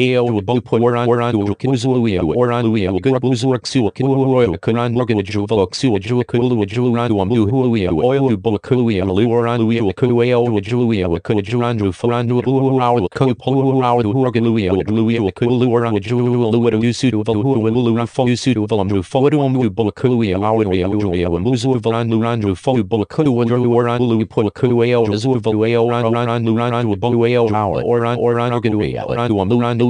Ao bo poran oran u oran uia gubuzu xu kilu kanan morgan juvel xu ju juran u mu huia oil bo kuia lu oran uia kuia juia ku juran faran u ru ku polu raw organ uia luia kulu oran ju lu u su vel hu lu ran fo su vel mu fo du mu bo kuia awia uia muzu velan luran ju fo oran lu pu kuia oran oran luran bo oran oran oran oran u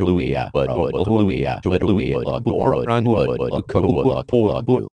fo uia u su a ku fo a ku ran u a ku po a ku a ku a ku uia u vel uia uia but below a ku u ju or uia ran u ju lu su or a ku u a ku ran u su uia u vel ran u a ku ju u su or uia u a ku a ku uia u lu fo u a ku or a ku ju uia u nu ju ju uia u a ku a ku su or uia u boy u a ku or uia u lu su ran mu bu fo uia u po fo uia ju u a ku uia u fo su or fo po ran u po su ju a ku fo po uia ju a ku uia u uia ju uia bu or ran u ku po bu Falco Voter Waranui Kudu Kuku Yerui Julia